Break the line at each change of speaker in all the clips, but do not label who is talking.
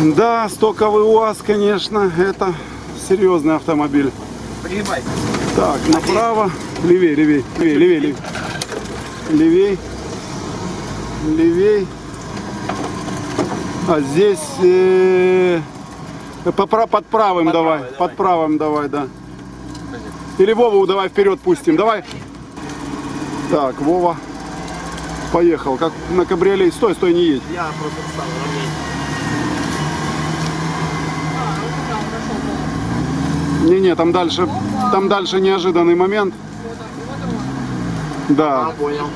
Да, стоковый УАЗ, конечно, это серьезный автомобиль.
Пригибай.
Так, направо, левей, левей, левей, левей, левей. Левей. Левей. А здесь э, по под правым
Под
давай,
правой,
под правым давай, да. Или Вову давай вперед пустим, давай. Так, Вова поехал, как на кабриолете. Стой, стой, не едь.
Я просто встал ровнее.
Не-не, там дальше, там дальше неожиданный момент.
А,
Да,
понял.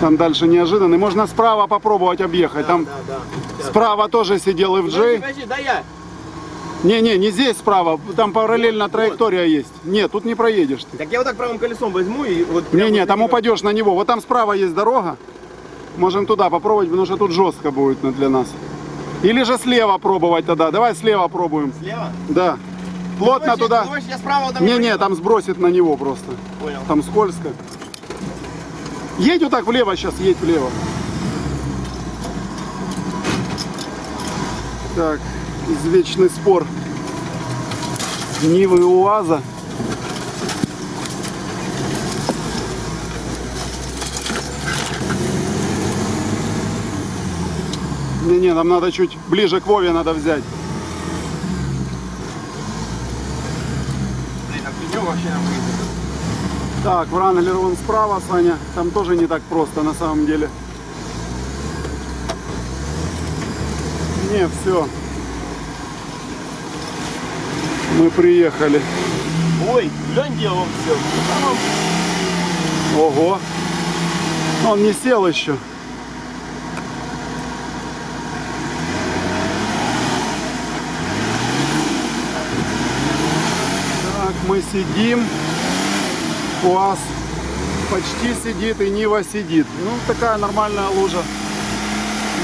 там дальше неожиданный. Можно справа попробовать объехать. Там
Да, да. Сейчас.
справа тоже сидел FJ.
подожди, да я.
Не-не, не здесь справа, там параллельно
Вот,
траектория есть. Нет, тут не проедешь ты.
Так я вот так правым колесом возьму и вот...
Не-не, там упадешь на него. Вот там справа есть дорога. Можем туда попробовать, потому что тут жестко будет для нас. Или же слева пробовать тогда. Давай слева пробуем.
Слева?
Да. Плотно туда. Не-не, там сбросит на него просто.
Понял.
Там скользко. Едь вот так влево сейчас, едь влево. Так, извечный спор Нивы и УАЗа. Не-не, нам надо чуть ближе к Вове надо взять.
Блин, нам выйдет.
Так, Вранглер вон справа, Саня. Там тоже не так просто на самом деле. Не, все. Мы приехали.
Ой, глянь, где он все.
Ого. Он не сел еще. Так, мы сидим. УАЗ почти сидит и Нива сидит. Ну, такая нормальная лужа.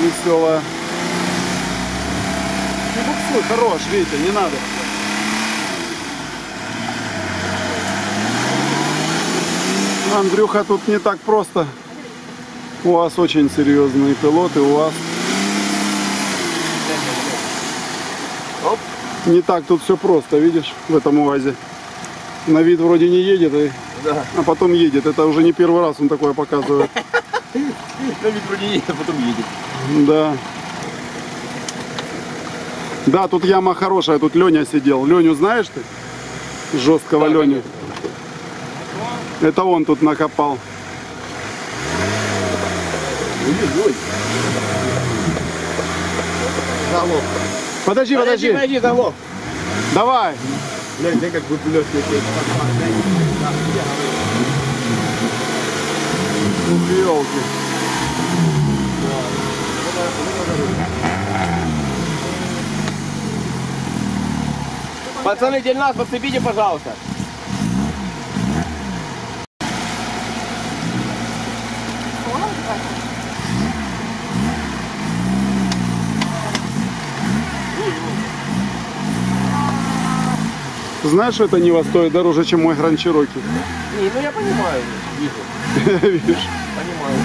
Веселая. Не буксуй, хорош, Витя, не надо. Андрюха, тут не так просто. У вас очень серьезные пилоты, у вас
Оп.
не так тут все просто, видишь, в этом УАЗе. На вид вроде не едет, и-
Да.
а потом едет. Это уже не первый раз он такое показывает.
На вид вроде едет, а потом едет.
Да. Да, тут яма хорошая, тут Леня сидел. Леню знаешь ты? Жесткого
Да,
Леню. Это он тут накопал.
Ой-ой-ой. Голов.
Подожди, подожди.
подожди, голов.
Давай.
Глянь, глянь, как летит.
Ух, елки.
Пацаны, дель нас, подцепите, пожалуйста.
Знаешь, что это Нива стоит дороже, чем мой Гранд Чироки?
Не, ну я понимаю, вижу,
Видишь?
понимаю.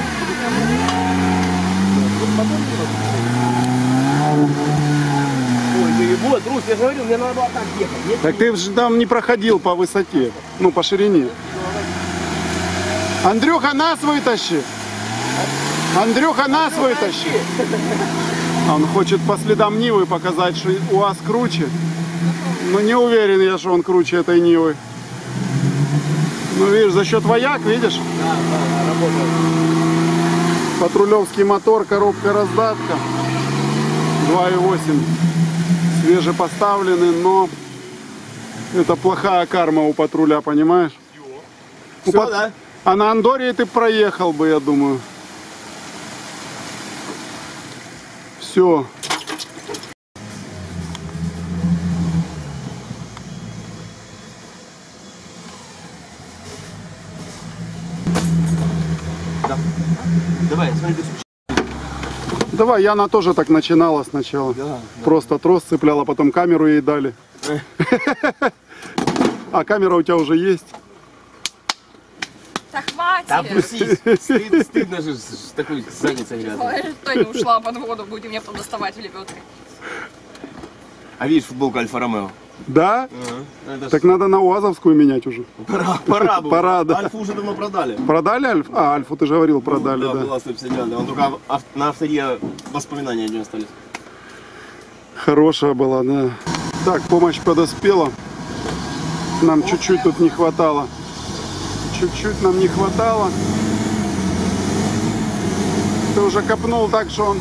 Ой, вот, Русь, я же говорил, мне надо было так ехать.
Так ты же там не проходил по высоте, ну по ширине. Андрюха, нас вытащи! Андрюха, нас вытащи! Он хочет по следам Нивы показать, что у вас круче. Но не уверен я, что он круче этой Нивы. Ну, видишь, за счет вояк, видишь?
Да, да, работает.
Патрулевский мотор, коробка раздатка. 2.8. Свежепоставленный, но это плохая карма у патруля, понимаешь? У
Всё,
пат-
да?
А на Андоре ты проехал бы, я думаю. Все.
Давай,
Яна тоже так начинала сначала.
Да,
Просто трос цепляла, потом камеру ей дали. А камера у тебя уже есть.
Да хватит!
Да опустись. Стыд- Стыдно же с такой задницей.
Ой, Что не ушла под воду, будете мне доставать в лебедкой.
А видишь футболку Альфа Ромео?
Да?
Это ж
Так надо на УАЗовскую менять уже.
пора, пора было.
Пора, да.
Альфу уже давно продали.
Продали Альф? А, Альфу ты же говорил, продали,
да,
да.
была 159 Он только на авторе воспоминания не остались.
Хорошая была, да. Так, помощь подоспела. Нам чуть-чуть тут не хватало. Чуть-чуть нам не хватало. Ты уже копнул так, что он...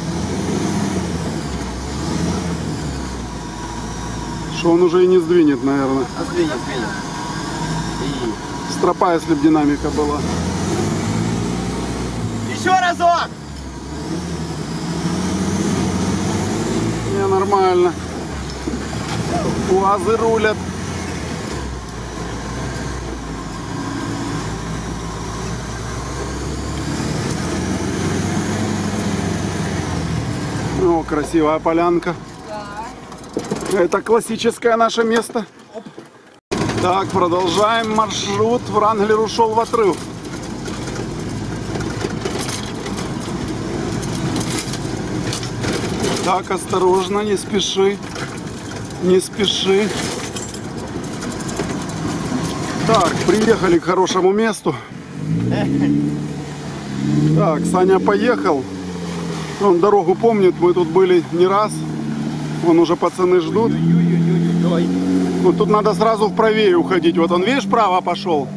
Что он уже и не сдвинет, наверное.
А сдвинет, сдвинет. И...
Стропа, если бы динамика была.
Еще разок!
Не, нормально. УАЗы рулят. О, красивая полянка. Это классическое наше место. Так, продолжаем маршрут. Вранглер ушел в отрыв. Так, осторожно, не спеши. Не спеши. Так, приехали к хорошему месту. Так, Саня поехал. Он дорогу помнит, мы тут были не раз. Вон уже пацаны ждут. Ну тут надо сразу вправее уходить. Вот он, видишь, вправо пошел.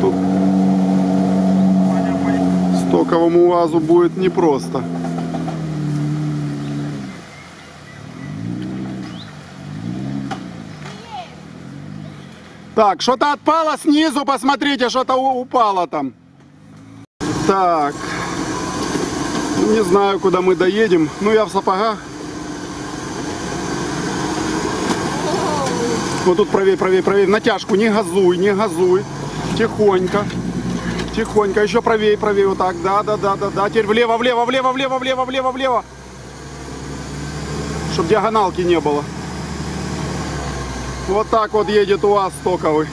Тут стоковому УАЗу будет непросто. Так, что-то отпало снизу, посмотрите, что-то упало там. Так, не знаю, куда мы доедем. Ну, я в сапогах. Вот тут правее, правее, правее. Натяжку, не газуй, не газуй. Тихонько. Тихонько. Еще правее, правее. Вот так. Да, да, да, да, да. Теперь влево, влево, влево, влево, влево, влево, влево. Чтоб диагоналки не было. Вот так вот едет УАЗ стоковый.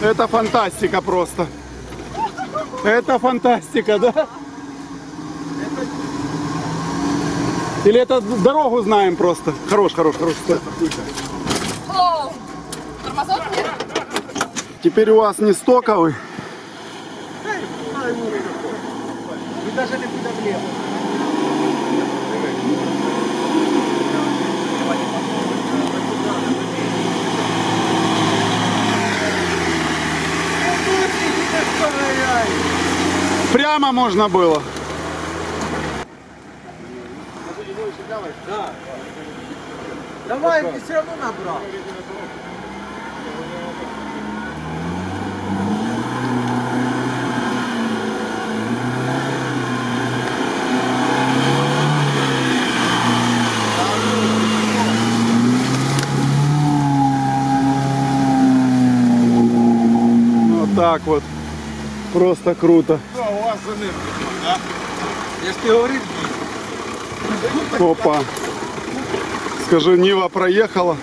Это фантастика просто. Это фантастика, да? Или это дорогу знаем просто? Хорош, хорош, хорош. Стой. Теперь у вас не стоковый.
Вы даже не.
Прямо можно было.
Давай, ты все равно набрал.
Вот так вот. Просто круто.
Я ж тебе говорил,
Опа. Скажи, Нива проехала.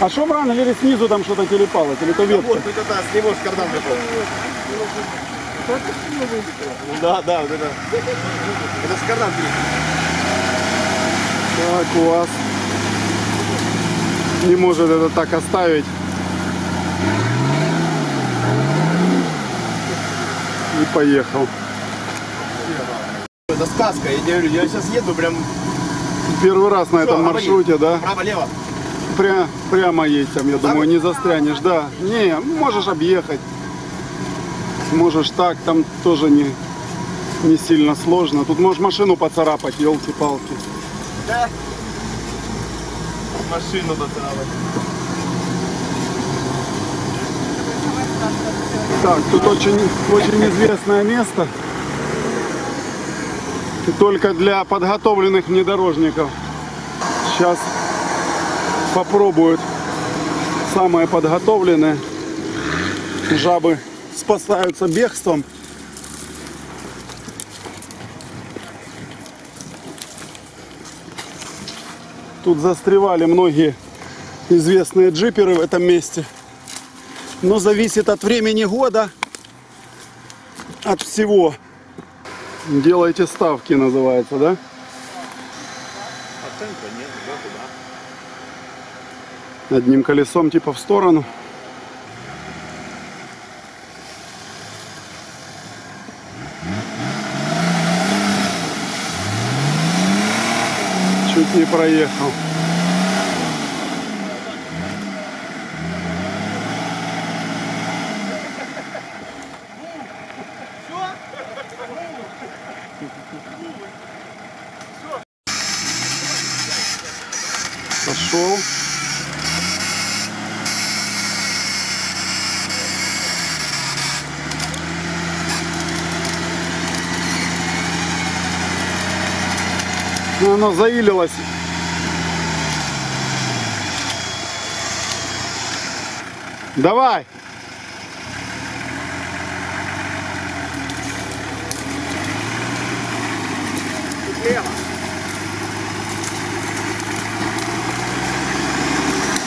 А что рано или снизу там что-то телепалось? Или то ветка?
вот это да, с него ж кардан пришел. Да, да, вот это. Это с кардан.
Так, у вас не может это так оставить. И поехал.
Это сказка, я говорю, я сейчас еду прям
Первый раз на этом
Всё,
маршруте, да?
право-лево.
Пря- прямо едь там, я думаю, не застрянешь, да. Не, можешь объехать. Можешь так, там тоже не, не сильно сложно. Тут можешь машину поцарапать, елки-палки.
Да. Машину доцарапать.
Так, тут очень, очень известное место. Только для подготовленных внедорожников. Сейчас попробуют самые подготовленные. Жабы спасаются бегством. Тут застревали многие известные джиперы в этом месте. Но зависит от времени года, от всего. Делайте ставки, называется, да?
центра, нет, да, туда.
Одним колесом типа в сторону. Чуть не проехал. Пошел. Ну, оно заилилось. Давай.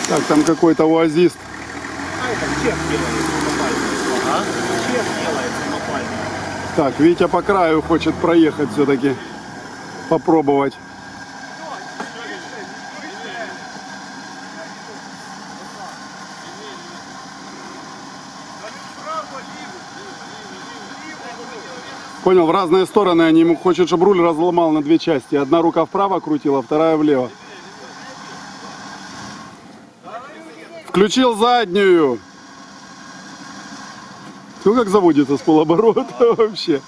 Так, там какой-то уазист.
А это чек делается самопальный. А? Чек делается самопальный.
Так, Витя по краю хочет проехать все-таки. Попробовать. Понял, в разные стороны они ему хочет, чтобы руль разломал на две части. Одна рука вправо крутила, вторая влево. Включил заднюю. Ну как заводится с полоборота вообще?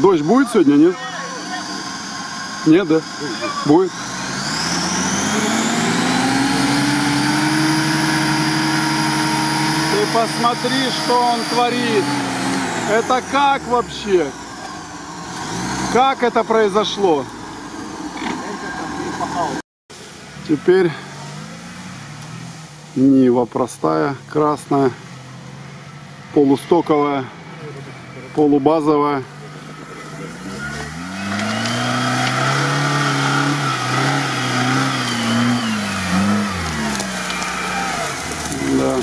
Дождь будет сегодня, нет? Нет, да? Будет. Ты посмотри, что он творит. Это как вообще? Как это произошло? Теперь Нива простая, красная, полустоковая, полубазовая. Да.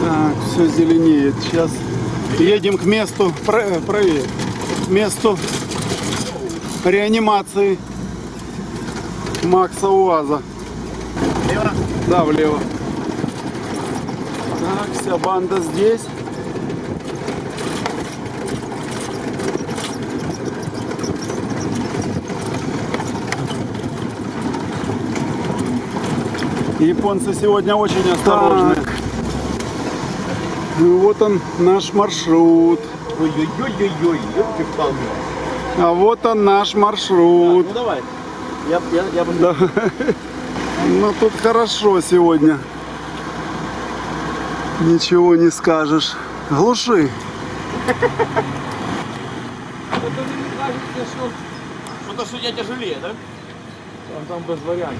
Так, все зеленеет. Сейчас едем к месту, про- правее, к месту реанимации Макса УАЗа.
Лево.
Да, влево. Так, вся банда здесь. Японцы сегодня очень осторожны. Ну вот он, наш маршрут.
Ой-ой-ой-ой-ой.
А вот он, наш маршрут.
Ну давай. Я, я, я бы...
Да. Ну тут хорошо сегодня. Ничего не скажешь. Глуши.
Что-то судья тяжелее, да? Там, там без вариантов.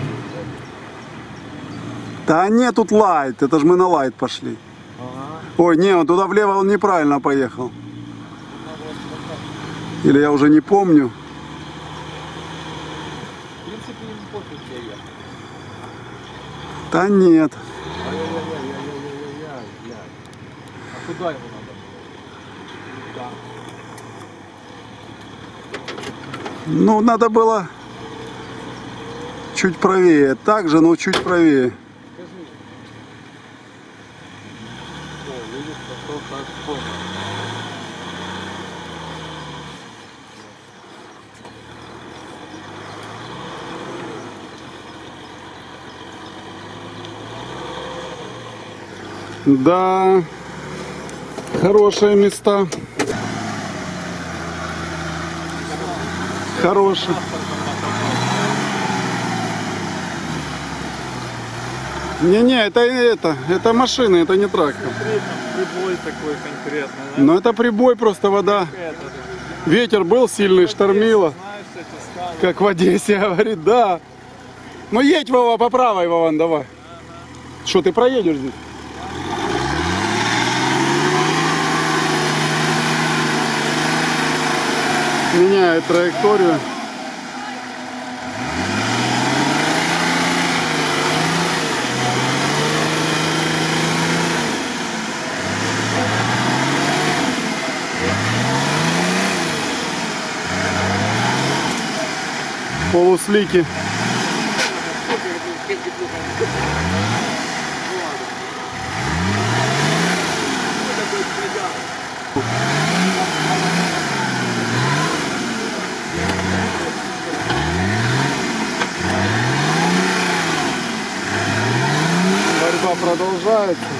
Да нет, тут лайт. Это же мы на лайт пошли.
Ага.
Ой, не, он туда влево он неправильно поехал. Или я уже не помню.
В принципе, им пофиг, где я.
Да нет.
А куда его надо было? Да.
Ну, надо было чуть правее. Так же, но чуть правее.
Скажи. О, видишь, понял.
Да, хорошие места. Хорошие. Не-не, это это, это машины, это не трактор.
Прибой такой конкретно, да?
Но это прибой, просто вода. Ветер был сильный, штормило. Как в Одессе, говорит, да. Ну едь, Вова, по правой, Вован, давай. Что, ты проедешь здесь? Меняет траекторию. Полуслики. Борьба продолжается.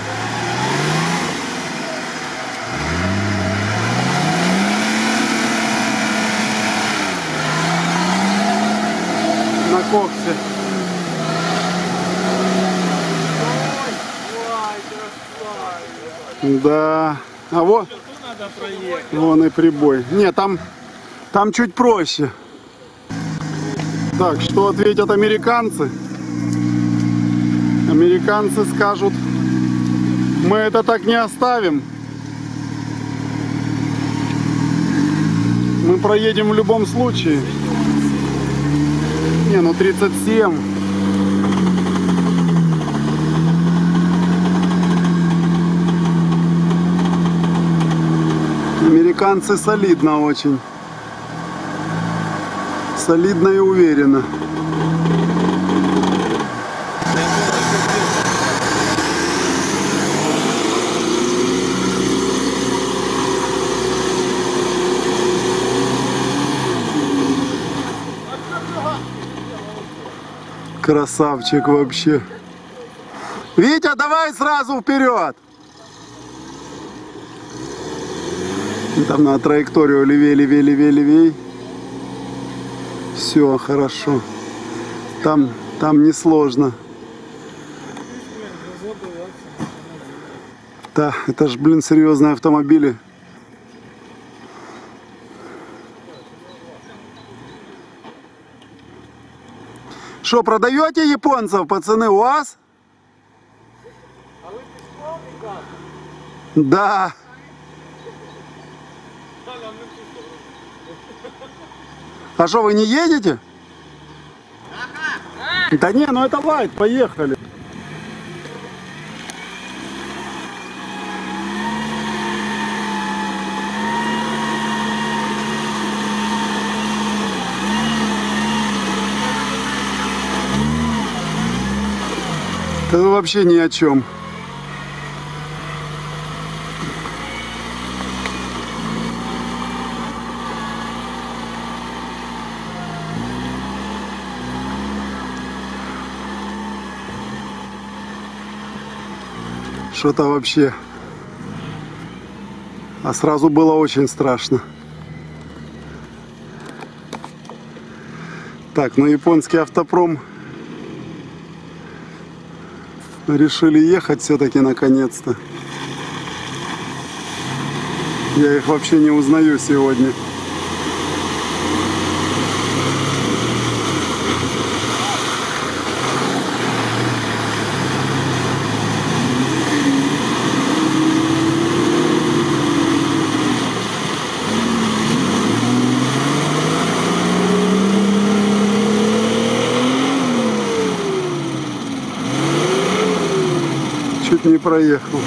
На коксе. Да. А вот, вон и прибой. Не, там, там чуть проще. Так, что ответят американцы? Американцы скажут, мы это так не оставим. Мы проедем в любом случае. Не, ну 37. Американцы солидно очень. Солидно и уверенно. Красавчик вообще. Витя, давай сразу вперед. Там на траекторию левее, левее, левее, левее. Все, хорошо. Там, там несложно. Да, это ж, блин, серьезные автомобили. Что, продаете японцев, пацаны, у вас? Да. А что, вы не едете? Да не, ну это лайт, поехали. Это вообще ни о чем. Что-то вообще. А сразу было очень страшно. Так, ну японский автопром решили ехать все-таки наконец-то. Я их вообще не узнаю сегодня. Чуть не проехал.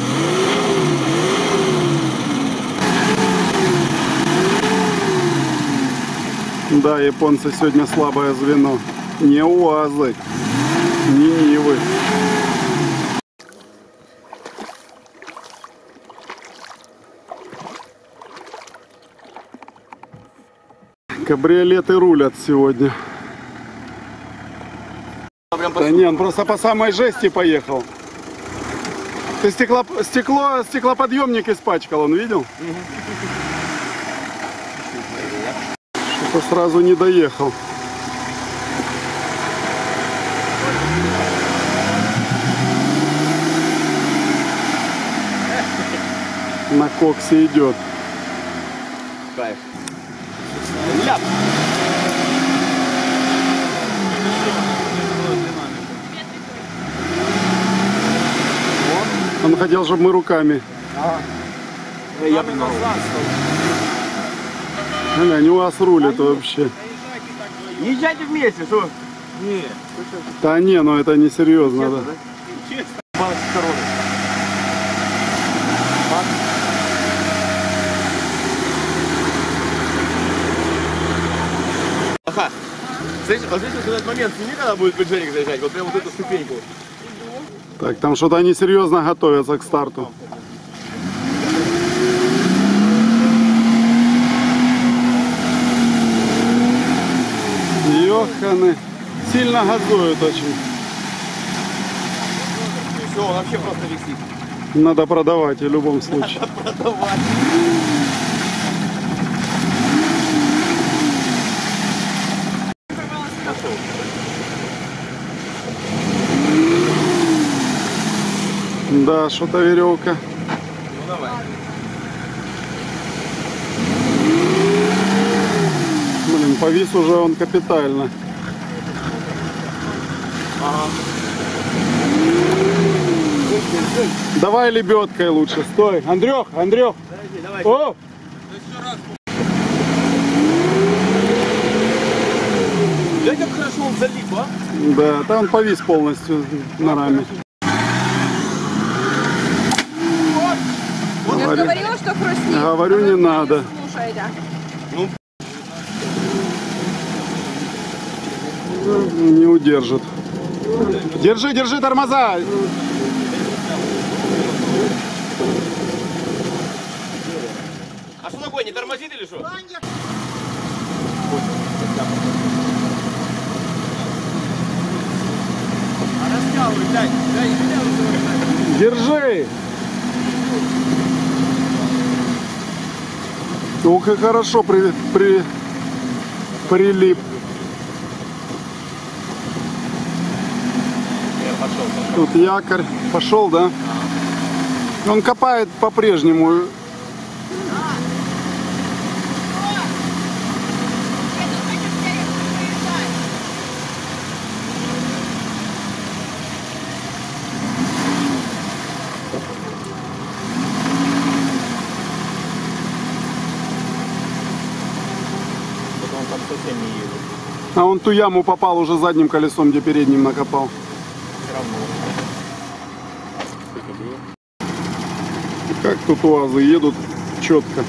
Да, японцы сегодня слабое звено. Не УАЗы, не Нивы. Кабриолеты рулят сегодня. Да не, он просто по самой жести поехал. Ты стекло, стекло, стеклоподъемник испачкал, он видел? Что-то сразу не доехал. На коксе идет.
кайф.
Он хотел, чтобы мы руками.
Я бы назад.
Глянь, у вас рулит вообще.
Езжайте вместе, что? Не.
Да не, ну это не серьезно, да.
Ага. Слышь, а здесь вот этот момент сними, когда будет бюджетник заезжать, вот прям вот эту ступеньку.
Так, там что-то они серьезно готовятся к старту. Ёханы. Сильно газуют очень.
Все, он вообще просто висит.
Надо продавать в любом случае.
Продавать.
Да, что-то веревка.
Ну давай.
Блин, повис уже он капитально.
Ага.
Давай лебедкой лучше. Стой.
Подожди, давай.
О!
Да как хорошо он залип, а?
Да, там повис полностью на раме.
Я же
Говорю.
Хрустит.
Говорю,
А
не надо.
Слушайте.
Не удержит. Держи, держи тормоза.
А что такое, не тормозит или что?
Держи. Ух и хорошо при, при, прилип. Тут якорь. Пошел, да? Он копает по-прежнему.
Вот он там совсем не едет.
А он ту яму попал уже задним колесом, где передним накопал. Как тут уазы едут четко.